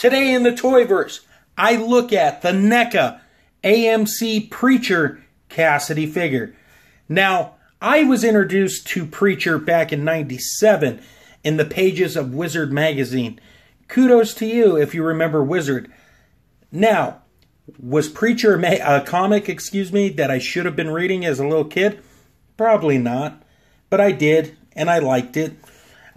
Today in the Toyverse, I look at the NECA AMC Preacher Cassidy figure. Now, I was introduced to Preacher back in 97 in the pages of Wizard magazine. Kudos to you if you remember Wizard. Now, was Preacher a, comic, excuse me, that I should have been reading as a little kid? Probably not, but I did, and I liked it.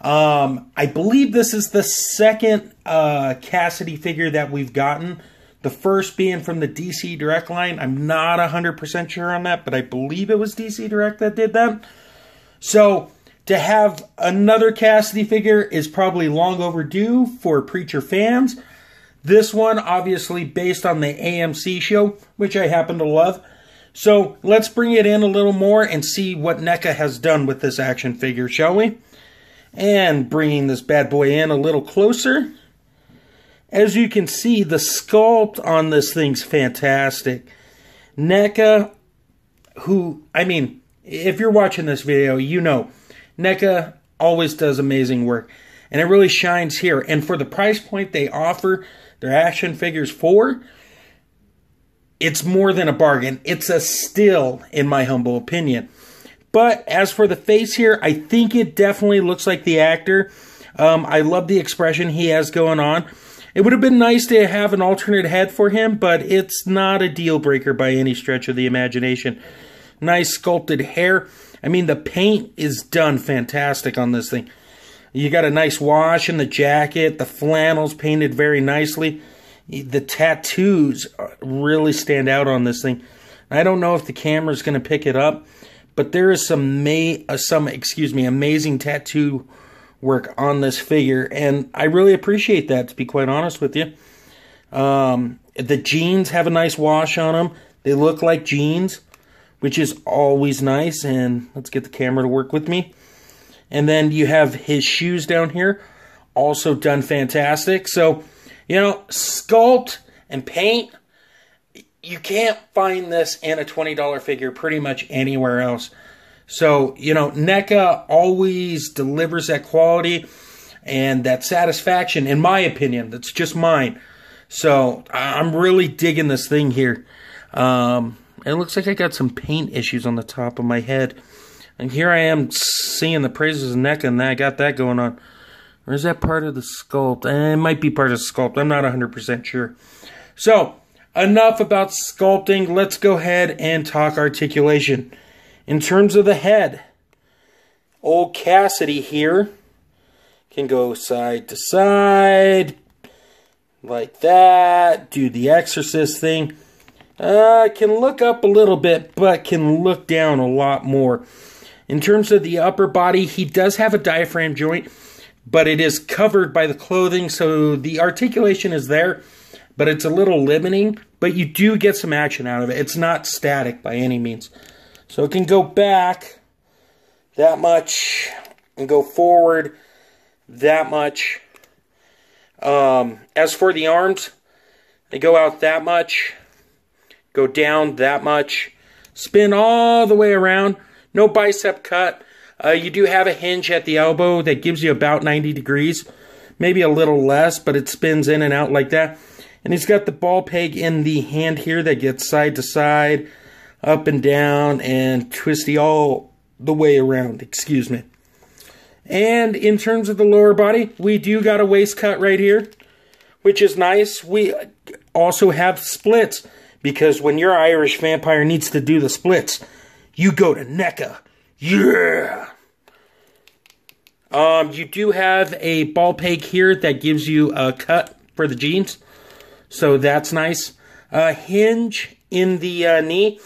Um, I believe this is the second uh, Cassidy figure that we've gotten. The first being from the DC Direct line. I'm not 100% sure on that, but I believe it was DC Direct that did that. So, to have another Cassidy figure is probably long overdue for Preacher fans. This one, obviously, based on the AMC show, which I happen to love. So let's bring it in a little more and see what NECA has done with this action figure, shall we? And bringing this bad boy in a little closer. As you can see, the sculpt on this thing's fantastic. NECA, who, I mean, if you're watching this video, you know, NECA always does amazing work. And it really shines here. And for the price point they offer, their action figures for, it's more than a bargain. It's a steal, in my humble opinion. But as for the face here, I think it definitely looks like the actor. Um, I love the expression he has going on. It would have been nice to have an alternate head for him, but it's not a deal breaker by any stretch of the imagination. Nice sculpted hair. I mean, the paint is done fantastic on this thing. You got a nice wash in the jacket. The flannel's painted very nicely. The tattoos really stand out on this thing. I don't know if the camera's going to pick it up, but there is some may uh, some excuse me amazing tattoo work on this figure, and I really appreciate that. To be quite honest with you, um, the jeans have a nice wash on them. They look like jeans, which is always nice. And let's get the camera to work with me. And then you have his shoes down here, also done fantastic. So, you know, sculpt and paint, you can't find this in a $20 figure pretty much anywhere else. So, you know, NECA always delivers that quality and that satisfaction, in my opinion. That's just mine. So, I'm really digging this thing here. Um, it looks like I got some paint issues on the top of my head. And here I am seeing the praises of NECA, and I got that going on. Is that part of the sculpt? Eh, it might be part of the sculpt. I'm not 100% sure. So, enough about sculpting. Let's go ahead and talk articulation. In terms of the head, old Cassidy here can go side to side, like that, do the exorcist thing. Uh, can look up a little bit, but can look down a lot more. In terms of the upper body, he does have a diaphragm joint, but it is covered by the clothing, so the articulation is there, but it's a little limiting, but you do get some action out of it. It's not static by any means. So it can go back that much and go forward that much. Um, as for the arms, they go out that much, go down that much, spin all the way around. No bicep cut. Uh, you do have a hinge at the elbow that gives you about 90 degrees, maybe a little less, but it spins in and out like that. And he's got the ball peg in the hand here that gets side to side, up and down, and twisty all the way around. Excuse me. And in terms of the lower body, we do got a waist cut right here, which is nice. We also have splits because when your Irish vampire needs to do the splits, you go to NECA. Yeah. Um, you do have a ball peg here that gives you a cut for the jeans. So that's nice. Uh, hinge in the uh, knee.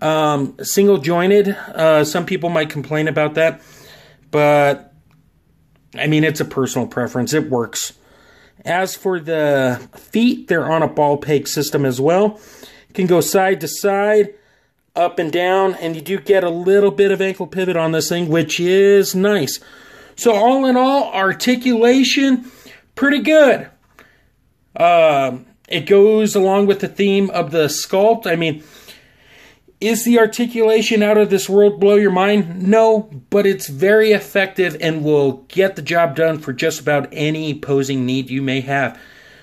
Um, single jointed. Uh, some people might complain about that. But, I mean, it's a personal preference. It works. As for the feet, they're on a ball peg system as well. can go side to side up and down, and you do get a little bit of ankle pivot on this thing, which is nice. So all in all, articulation, pretty good. Uh, it goes along with the theme of the sculpt. I mean, is the articulation out of this world blow your mind? No, but it's very effective and will get the job done for just about any posing need you may have.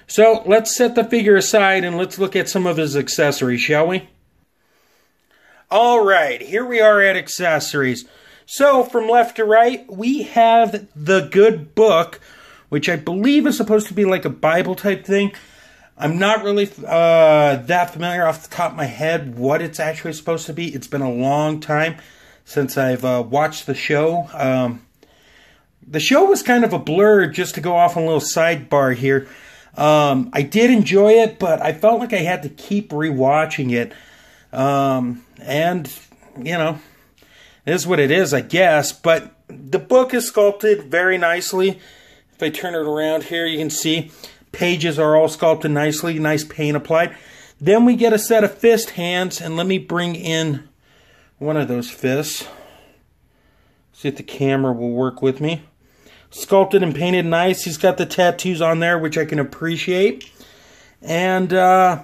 So let's set the figure aside and let's look at some of his accessories, shall we? All right, here we are at accessories. So from left to right, we have the good book, which I believe is supposed to be like a Bible type thing. I'm not really uh, that familiar off the top of my head what it's actually supposed to be. It's been a long time since I've uh, watched the show. Um, the show was kind of a blur, just to go off on a little sidebar here. Um, I did enjoy it, but I felt like I had to keep rewatching it. Um, and, you know, it is what it is, I guess. But the book is sculpted very nicely. If I turn it around here, you can see pages are all sculpted nicely, nice paint applied. Then we get a set of fist hands, and let me bring in one of those fists. See if the camera will work with me. Sculpted and painted nice. He's got the tattoos on there, which I can appreciate. And uh,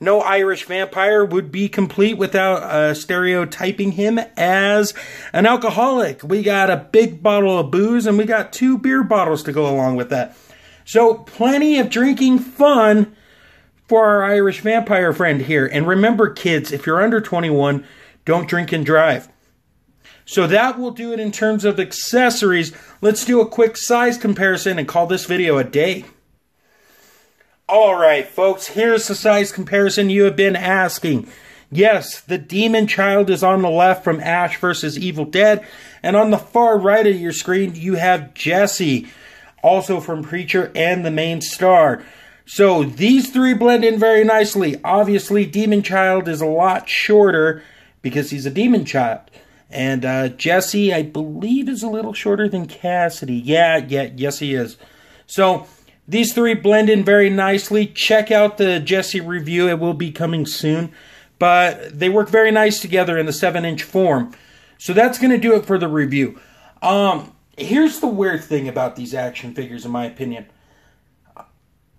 no Irish vampire would be complete without uh, stereotyping him as an alcoholic. We got a big bottle of booze and we got two beer bottles to go along with that. So, plenty of drinking fun for our Irish vampire friend here. And remember, kids, if you're under 21, don't drink and drive. So that will do it in terms of accessories. Let's do a quick size comparison and call this video a day. All right, folks, here's the size comparison you have been asking. Yes, the demon child is on the left from Ash versus Evil Dead, and on the far right of your screen, you have Jesse, also from Preacher and the main star. So these three blend in very nicely. Obviously, Demon Child is a lot shorter because he's a demon child. And uh, Jesse, I believe, is a little shorter than Cassidy. Yeah, yeah, yes, he is. So these three blend in very nicely. Check out the Jesse review. It will be coming soon. But they work very nice together in the 7-inch form. So that's going to do it for the review. Um, here's the weird thing about these action figures, in my opinion.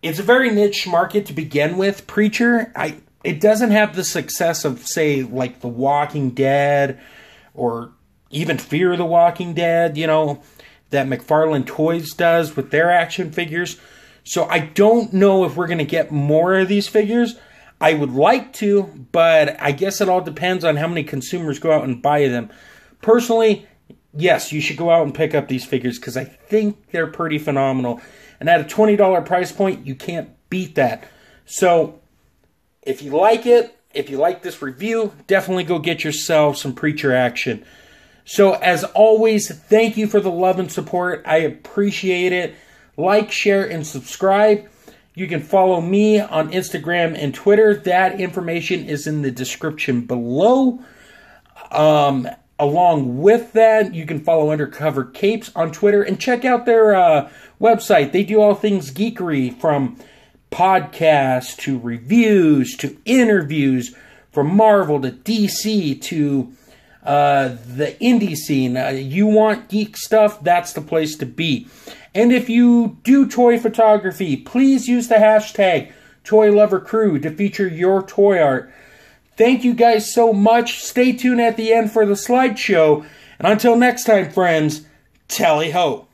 It's a very niche market to begin with. Preacher, I it doesn't have the success of, say, like The Walking Dead or even Fear the Walking Dead, you know, that McFarlane Toys does with their action figures. So I don't know if we're going to get more of these figures. I would like to, but I guess it all depends on how many consumers go out and buy them. Personally, yes, you should go out and pick up these figures because I think they're pretty phenomenal. And at a $20 price point, you can't beat that. So if you like it, if you like this review, definitely go get yourself some Preacher action. So, as always, thank you for the love and support. I appreciate it. Like, share, and subscribe. You can follow me on Instagram and Twitter. That information is in the description below. Um, along with that, you can follow Undercover Capes on Twitter and check out their uh, website. They do all things geekery from podcasts to reviews to interviews from Marvel to DC to uh, the indie scene. Uh, you want geek stuff? That's the place to be. And if you do toy photography, please use the hashtag Toy Lover Crew to feature your toy art. Thank you guys so much. Stay tuned at the end for the slideshow. And until next time, friends, tally ho.